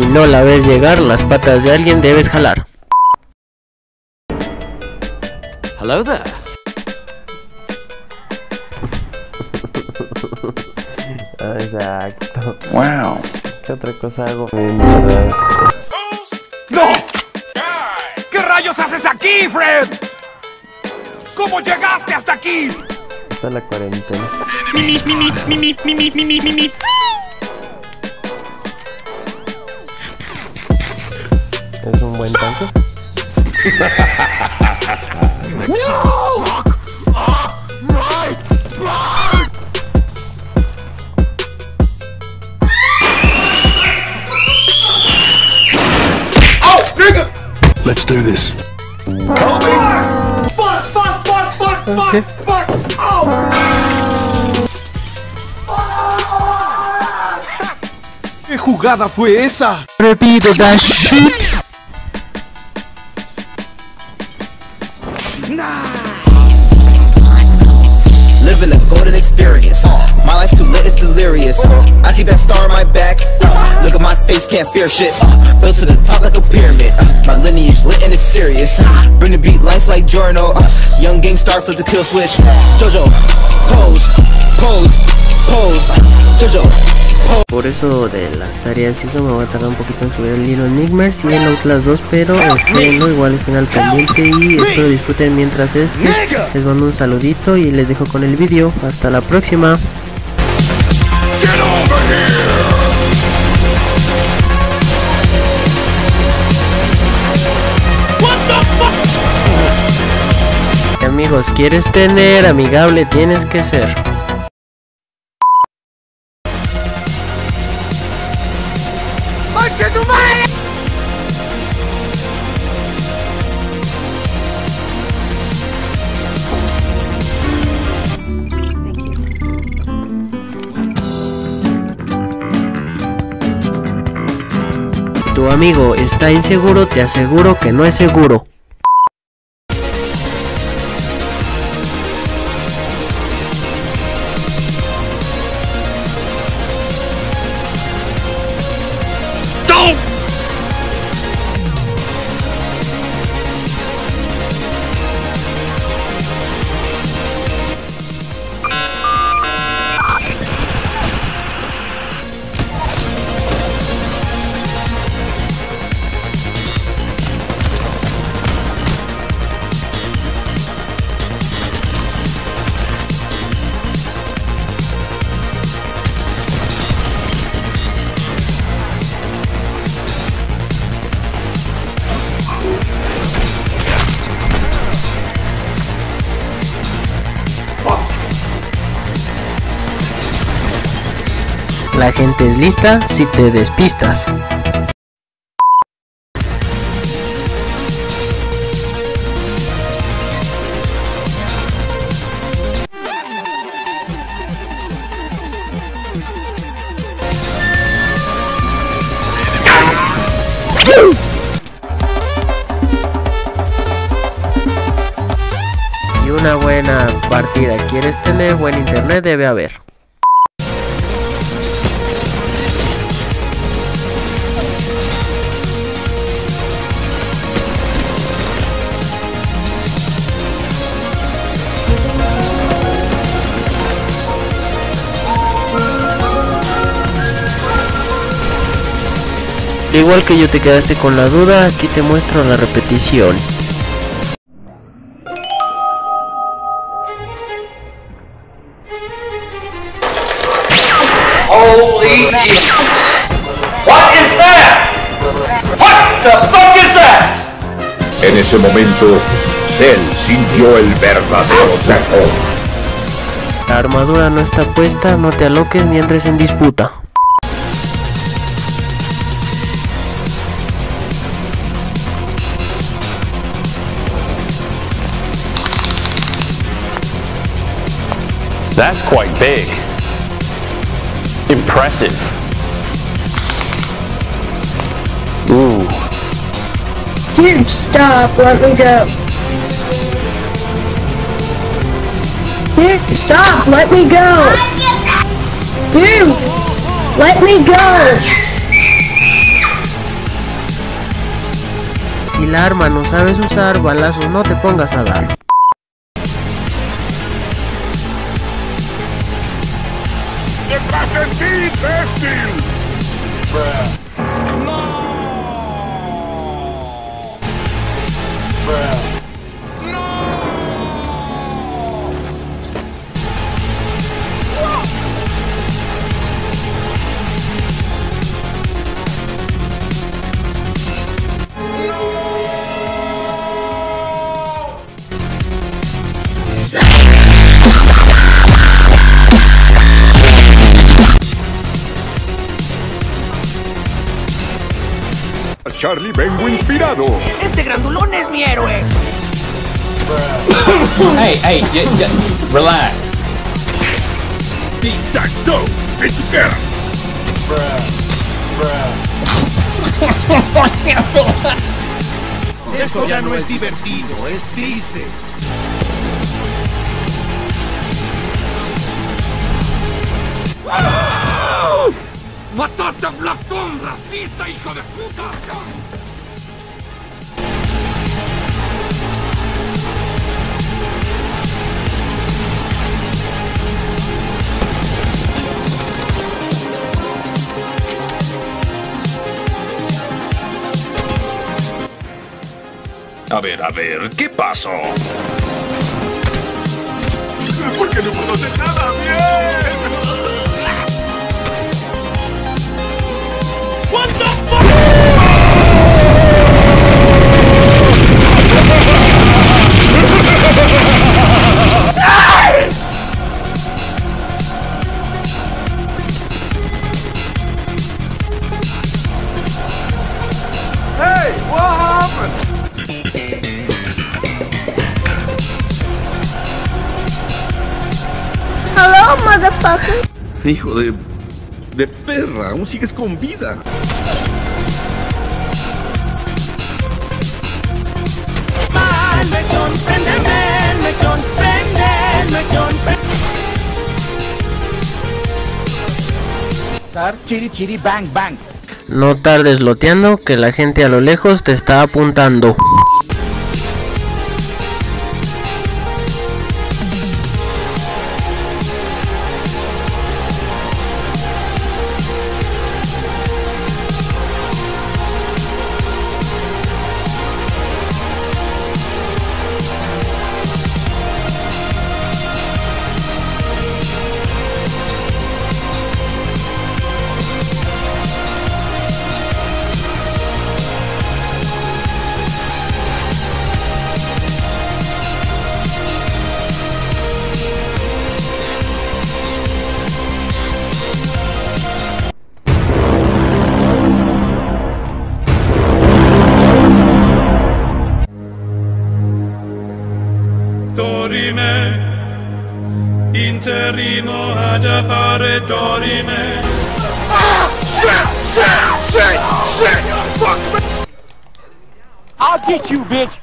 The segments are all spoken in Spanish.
Si no la ves llegar, las patas de alguien debes jalar. Hello there. Exacto. Wow. ¿Qué otra cosa hago mientras... ¡No! ¿Qué rayos haces aquí, Fred? ¿Cómo llegaste hasta aquí? Está la cuarentena? Es un buen tanto. Let's do this. ¿Qué jugada fue esa? Repito, dash. Living a golden experience. Uh, my life too lit, it's delirious. Uh, I keep that star on my back. Uh, look at my face, can't fear shit. Built to the top like a pyramid. My lineage lit and it's serious. Bring the beat life like Jorno. Young gang star flip the kill switch. Jojo, pose, pose, pose. Jojo, Por eso de las tareas y eso me va a tardar un poquito en subir el Little Nightmares y el Outlast 2, pero espérenlo, igual es final pendiente y espero disfruten mientras este. Les mando un saludito y les dejo con el vídeo. Hasta la próxima. Amigos, quieres tener amigable, tienes que ser. Amigo está inseguro, te aseguro que no es seguro. La gente es lista si te despistas. Y una buena partida. ¿Quieres tener buen internet? Debe haber. Igual que yo te quedaste con la duda, aquí te muestro la repetición. Holy Jesus! What is that? What the fuck is that? En ese momento, Cell sintió el verdadero terror. La armadura no está puesta, no te aloques ni entres en disputa. That's quite big. Impressive. Ooh. Dude, stop. Let me go. Dude, stop. Let me go. Dude, let me go. Si la arma no sabes usar, balazos no te pongas a dar. De ti, Charlie, vengo inspirado. Este grandulón es mi héroe. hey, hey, y- y- relax. Tic tac toe, en tu cara. Esto ya no es divertido, es triste. ¡Mataste a Black Tom, racista, hijo de puta! A ver, a ver, ¿qué pasó? ¿Por qué no puedo hacer nada bien? Hijo de... de perra, aún sigues con vida. Chiri chiri bang bang. No tardes loteando que la gente a lo lejos te está apuntando. Ah! Shit! Shit! Shit! Shit! Fuck me! I'll get you, bitch.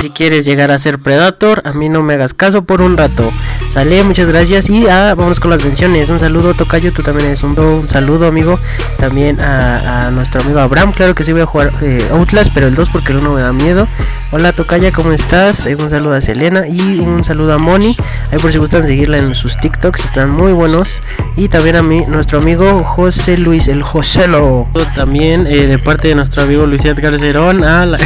Si quieres llegar a ser Predator, a mí no me hagas caso por un rato. Sale, muchas gracias y ah, vamos con las menciones. Un saludo, Tocayo, tú también eres un saludo, amigo. También a, a nuestro amigo Abraham. Claro que sí voy a jugar eh, Outlast, pero el 2 porque el 1 me da miedo. Hola, Tocaya, ¿cómo estás? Eh, un saludo a Selena y un saludo a Moni. Ahí por si gustan seguirla en sus TikToks, están muy buenos. Y también a mí, nuestro amigo José Luis, el Joselo. También eh, de parte de nuestro amigo Luis Edgar Cerón, a la,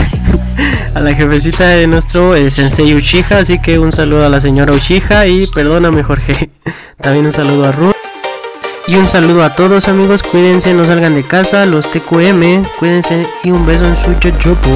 a la jefecita de nuestro eh, Sensei Uchiha. Así que un saludo a la señora Uchiha y perdóname, Jorge. También un saludo a Ruth. Y un saludo a todos amigos, cuídense, no salgan de casa, los TQM, cuídense y un beso en su chochopo.